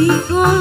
hijos.